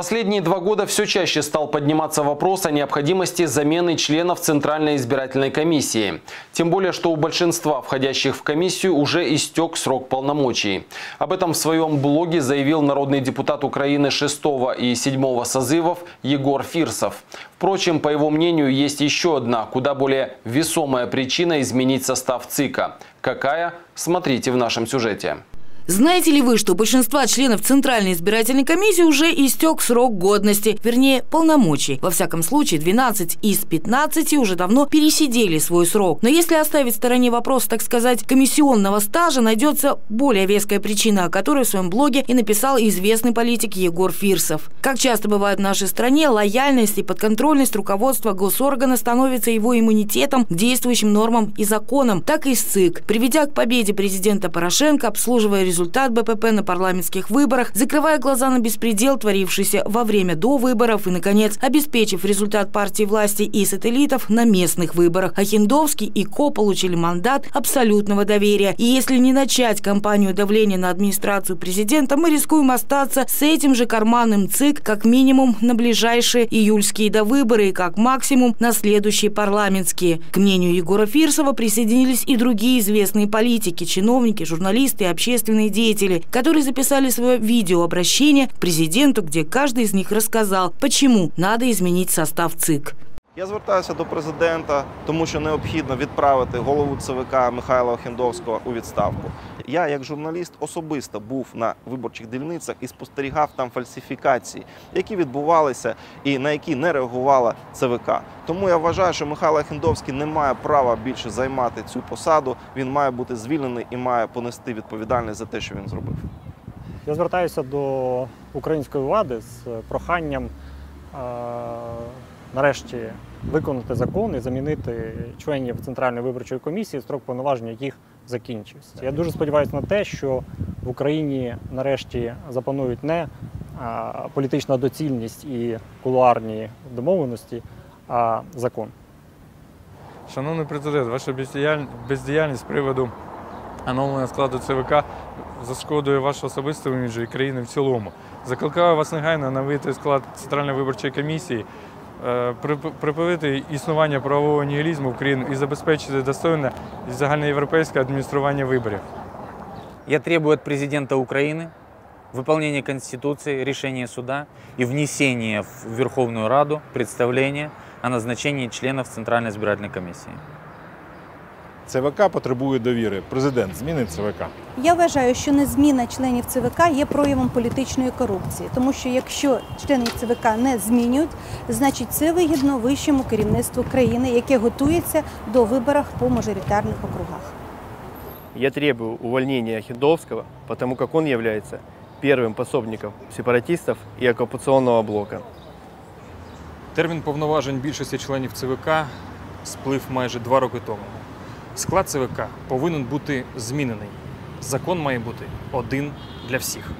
Последние два года все чаще стал подниматься вопрос о необходимости замены членов Центральной избирательной комиссии. Тем более, что у большинства входящих в комиссию уже истек срок полномочий. Об этом в своем блоге заявил народный депутат Украины 6 и 7 созывов Егор Фирсов. Впрочем, по его мнению, есть еще одна, куда более весомая причина изменить состав ЦИКа. Какая? Смотрите в нашем сюжете. Знаете ли вы, что большинства членов Центральной избирательной комиссии уже истек срок годности, вернее, полномочий? Во всяком случае, 12 из 15 уже давно пересидели свой срок. Но если оставить в стороне вопрос, так сказать, комиссионного стажа, найдется более веская причина, о которой в своем блоге и написал известный политик Егор Фирсов. Как часто бывает в нашей стране, лояльность и подконтрольность руководства госоргана становится его иммунитетом к действующим нормам и законам, так и с ЦИК, приведя к победе президента Порошенко, обслуживая результаты результат БПП на парламентских выборах, закрывая глаза на беспредел, творившийся во время до выборов и, наконец, обеспечив результат партии власти и сателлитов на местных выборах. Ахиндовский и Ко получили мандат абсолютного доверия. И если не начать кампанию давления на администрацию президента, мы рискуем остаться с этим же карманным ЦИК как минимум на ближайшие июльские до выборы и как максимум на следующие парламентские. К мнению Егора Фирсова присоединились и другие известные политики, чиновники, журналисты и общественные деятели, которые записали свое видеообращение к президенту, где каждый из них рассказал, почему надо изменить состав ЦИК. Я звертаюся до президента, тому що необхідно відправити голову ЦВК Михайла Охендовського у відставку. Я, як журналіст, особисто був на виборчих дільницях і спостерігав там фальсифікації, які відбувалися і на які не реагувала ЦВК. Тому я вважаю, що Михайло Охендовський не має права більше займати цю посаду. Він має бути звільнений і має понести відповідальність за те, що він зробив. Я звертаюся до української влади з проханням нарешті виконати закон і замінити членів Центральної виборчої комісії, строк повноваження яких закінчився. Я дуже сподіваюся на те, що в Україні нарешті запанують не політична доцільність і кулуарні домовленості, а закон. Шановний президент, ваша бездіяльність з приводу оновлення складу ЦВК зашкодує вашу особисту іміджу і країни в цілому. Закликаю вас негайно навити склад Центральної виборчої комісії. Е, припинити існування правового нігілізму в Україну і забезпечити достойне загальноєвропейське адміністрування виборів. Я требую от президента Украины выполнения Конституции, решения суда и внесения в Верховную Раду представления о назначении членов Центральной избирательной комиссии. ЦВК потребує довіри. Президент змінить ЦВК. Я вважаю, що незміна членів ЦВК є проявом політичної корупції, тому що якщо члени ЦВК не змінюють, значить це вигідно вищому керівництву країни, яке готується до виборів по мажоритарних округах. Я требую увольнения Хидовского, потому как он является первым пособником сепаратистов и оккупационного блока. Термін повноважень більшості членів ЦВК сплив майже два роки тому. Склад ЦВК повинен бути змінений. Закон має бути один для всех.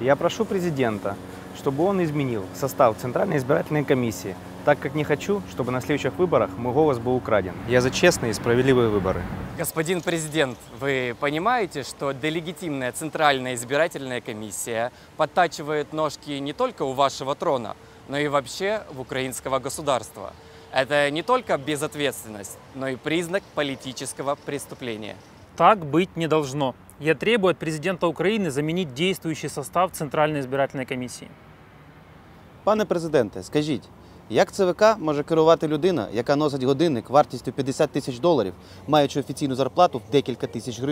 Я прошу президента, чтобы он изменил состав Центральной избирательной комиссии, так как не хочу, чтобы на следующих выборах мой голос был украден. Я за честные и справедливые выборы. Господин президент, вы понимаете, что делегитимная Центральная избирательная комиссия подтачивает ножки не только у вашего трона, но и вообще в украинского государства? Это не только безответственность, но и признак политического преступления. Так быть не должно. Я требую от президента Украины заменить действующий состав Центральної избирательной комісії. Пане президенте, скажіть, як ЦВК може керувати людина, яка носить годинник вартістю 50 тисяч доларів, маючи офіційну зарплату в декілька тисяч гривень?